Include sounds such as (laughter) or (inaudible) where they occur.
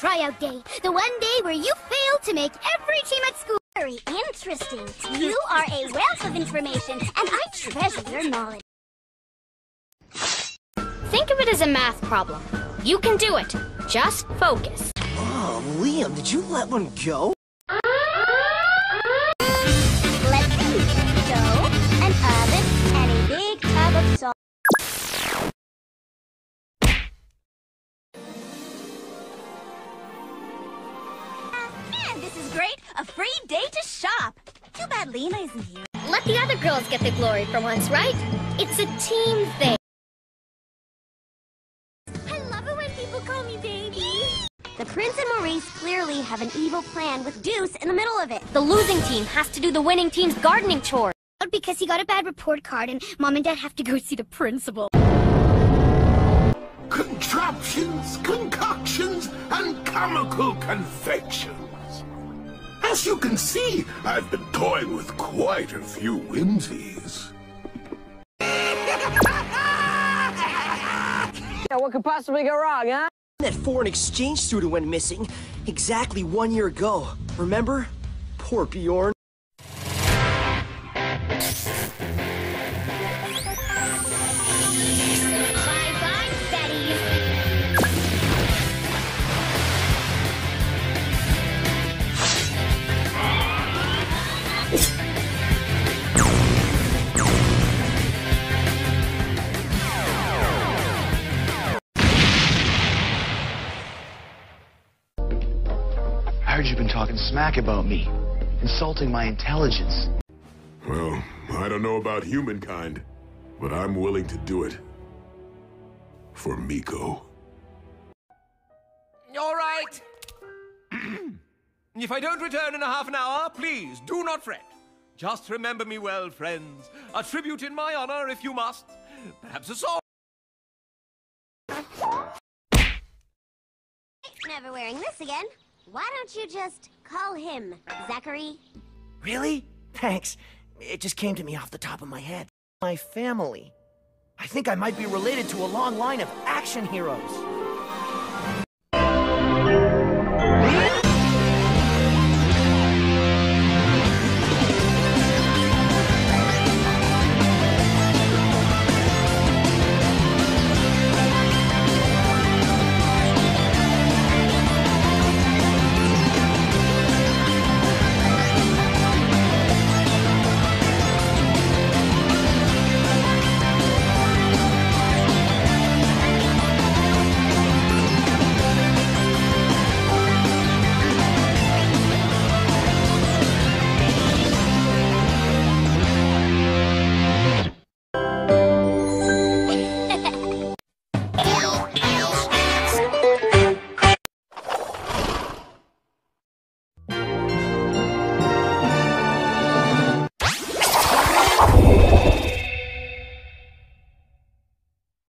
tryout day. The one day where you fail to make every team at school. Very interesting. You (laughs) are a wealth of information, and I treasure your knowledge. Think of it as a math problem. You can do it. Just focus. Mom, Liam, did you let one go? This is great. A free day to shop. Too bad Lena isn't here. Let the other girls get the glory for once, right? It's a team thing. I love it when people call me baby. The Prince and Maurice clearly have an evil plan with Deuce in the middle of it. The losing team has to do the winning team's gardening chore. Because he got a bad report card and mom and dad have to go see the principal. Contraptions, concoctions, and comical confections. As you can see, I've been toying with quite a few whimsies. (laughs) Yeah, what could possibly go wrong, huh? That foreign exchange student went missing exactly one year ago. Remember? Poor Bjorn. Heard you've been talking smack about me, insulting my intelligence. Well, I don't know about humankind, but I'm willing to do it. For Miko. All right. (clears throat) if I don't return in a half an hour, please do not fret. Just remember me well, friends. A tribute in my honor, if you must. Perhaps a song. Never wearing this again. Why don't you just call him Zachary? Really? Thanks. It just came to me off the top of my head. My family. I think I might be related to a long line of action heroes.